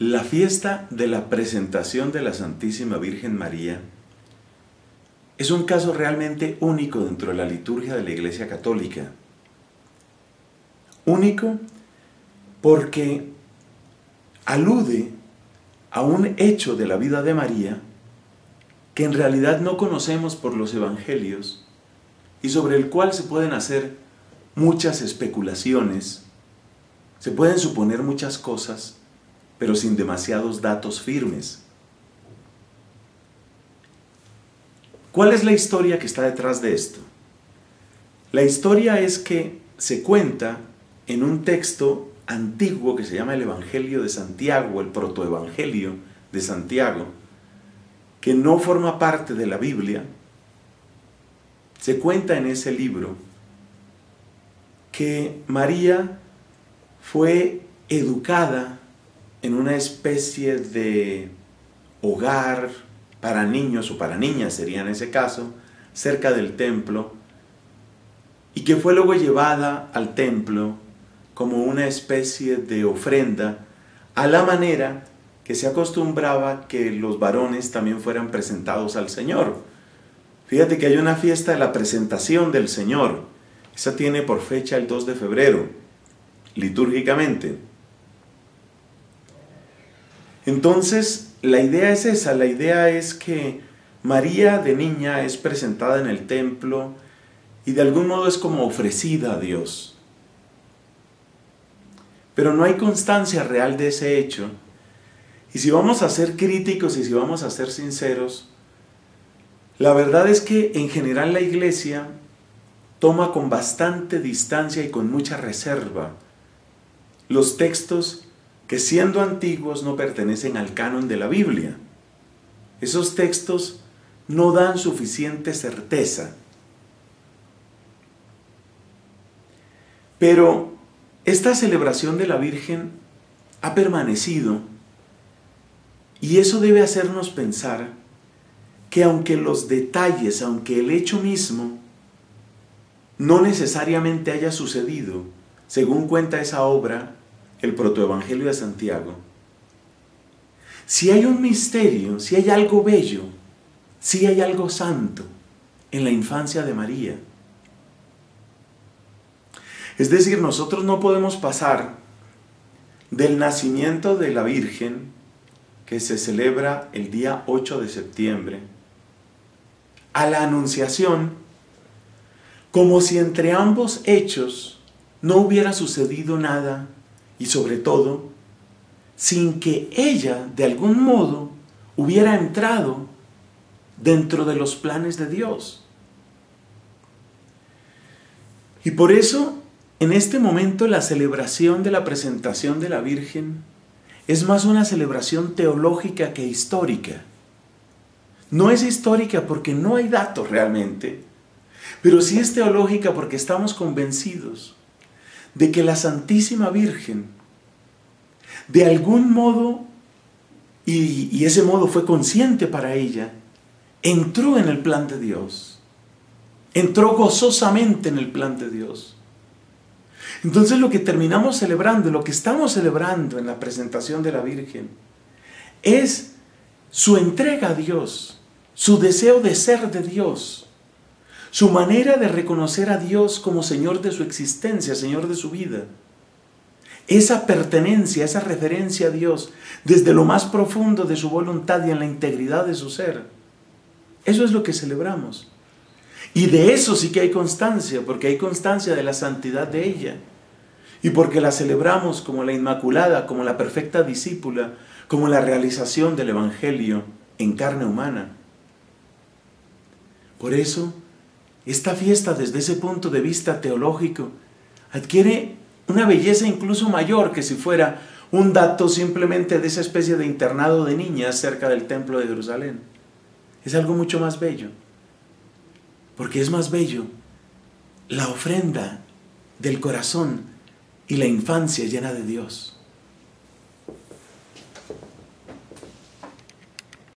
La fiesta de la presentación de la Santísima Virgen María es un caso realmente único dentro de la liturgia de la Iglesia Católica. Único porque alude a un hecho de la vida de María que en realidad no conocemos por los evangelios y sobre el cual se pueden hacer muchas especulaciones, se pueden suponer muchas cosas, pero sin demasiados datos firmes. ¿Cuál es la historia que está detrás de esto? La historia es que se cuenta en un texto antiguo que se llama el Evangelio de Santiago, el protoevangelio de Santiago, que no forma parte de la Biblia, se cuenta en ese libro que María fue educada en una especie de hogar para niños o para niñas sería en ese caso, cerca del templo, y que fue luego llevada al templo como una especie de ofrenda a la manera que se acostumbraba que los varones también fueran presentados al Señor. Fíjate que hay una fiesta de la presentación del Señor. Esa tiene por fecha el 2 de febrero, litúrgicamente. Entonces, la idea es esa, la idea es que María de niña es presentada en el templo y de algún modo es como ofrecida a Dios. Pero no hay constancia real de ese hecho. Y si vamos a ser críticos y si vamos a ser sinceros, la verdad es que en general la iglesia toma con bastante distancia y con mucha reserva los textos que siendo antiguos no pertenecen al canon de la Biblia. Esos textos no dan suficiente certeza. Pero esta celebración de la Virgen ha permanecido y eso debe hacernos pensar que aunque los detalles, aunque el hecho mismo no necesariamente haya sucedido, según cuenta esa obra, el protoevangelio de Santiago, si hay un misterio, si hay algo bello, si hay algo santo en la infancia de María. Es decir, nosotros no podemos pasar del nacimiento de la Virgen, que se celebra el día 8 de septiembre, a la anunciación, como si entre ambos hechos no hubiera sucedido nada y sobre todo sin que ella de algún modo hubiera entrado dentro de los planes de Dios. Y por eso, en este momento, la celebración de la presentación de la Virgen es más una celebración teológica que histórica. No es histórica porque no hay datos realmente, pero sí es teológica porque estamos convencidos de que la Santísima Virgen, de algún modo, y, ese modo fue consciente para ella, entró en el plan de Dios, entró gozosamente en el plan de Dios. Entonces lo que terminamos celebrando, lo que estamos celebrando en la presentación de la Virgen, es su entrega a Dios, su deseo de ser de Dios, su manera de reconocer a Dios como Señor de su existencia, Señor de su vida. Esa pertenencia, esa referencia a Dios desde lo más profundo de su voluntad y en la integridad de su ser. Eso es lo que celebramos. Y de eso sí que hay constancia, porque hay constancia de la santidad de ella. Y porque la celebramos como la Inmaculada, como la perfecta discípula, como la realización del Evangelio en carne humana. Por eso, esta fiesta desde ese punto de vista teológico adquiere una belleza incluso mayor que si fuera un dato simplemente de esa especie de internado de niñas cerca del templo de Jerusalén. Es algo mucho más bello, porque es más bello la ofrenda del corazón y la infancia llena de Dios.